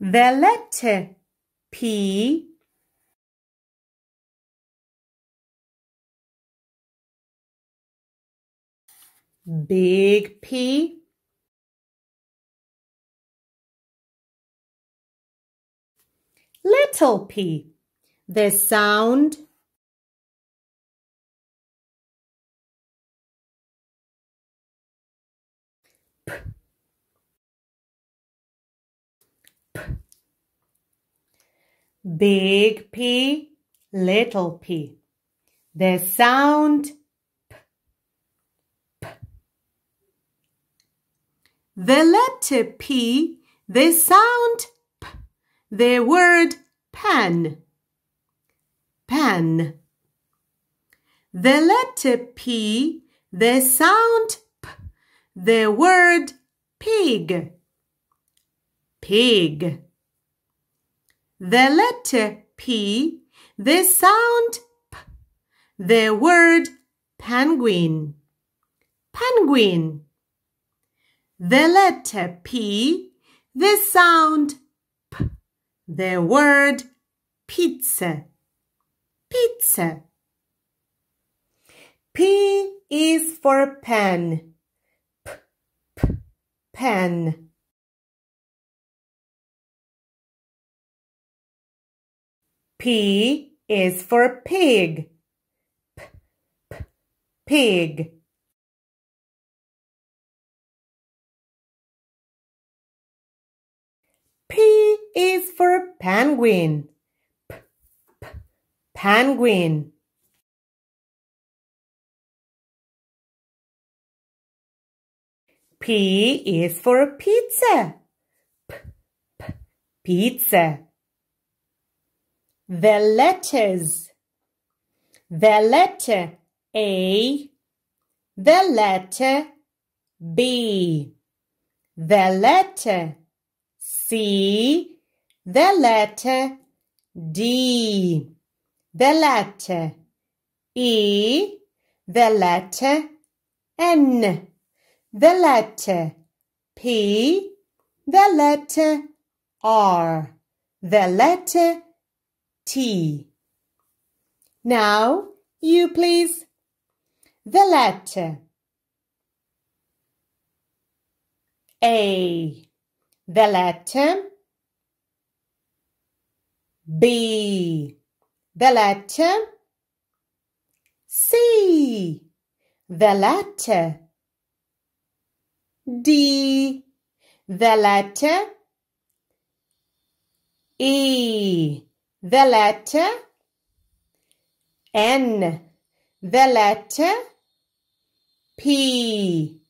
The letter P Big P Little p. The sound Big P, little p. The sound p. p. The letter P, the sound p, the word pen, pen. The letter P, the sound P, the word pig, pig. The letter P, the sound P, the word penguin, penguin. The letter P, the sound P, the word pizza, pizza. P is for pen, p, p, pen. P is for pig, p, p, pig. P is for penguin. P, p, penguin. P is for pizza. P, p, pizza. The letters. The letter A. The letter B. The letter C, the letter D, the letter E, the letter N, the letter P, the letter R, the letter T. Now, you please. The letter. A. The letter. B, the letter. C, the letter. D, the letter. E, the letter N, the letter P,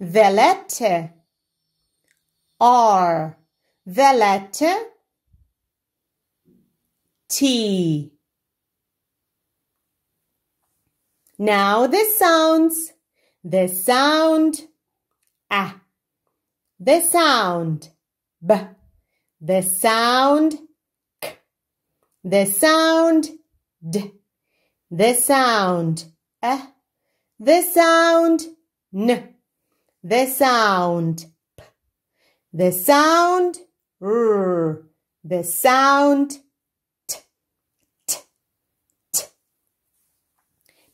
the letter R, the letter T. Now the sounds, the sound ah, A, the sound B, the sound the sound D, the sound E, the sound N, the sound p, the sound r, the sound t, t, t.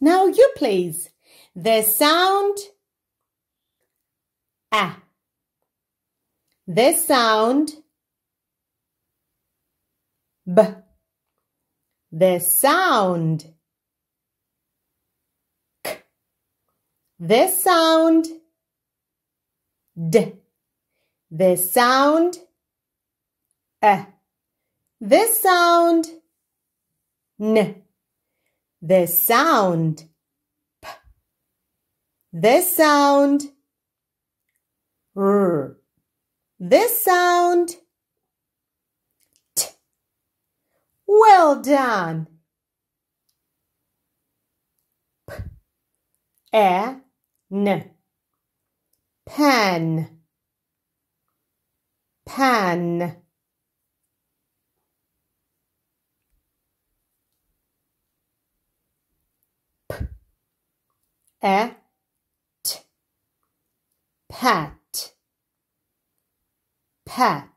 Now you please. The sound a, the sound b, the sound. K, the sound. D. The sound. A, the sound. N, the sound. P, the sound. R, the sound t. Well done. P, a, n, pen. Pan p. A t. Pat pat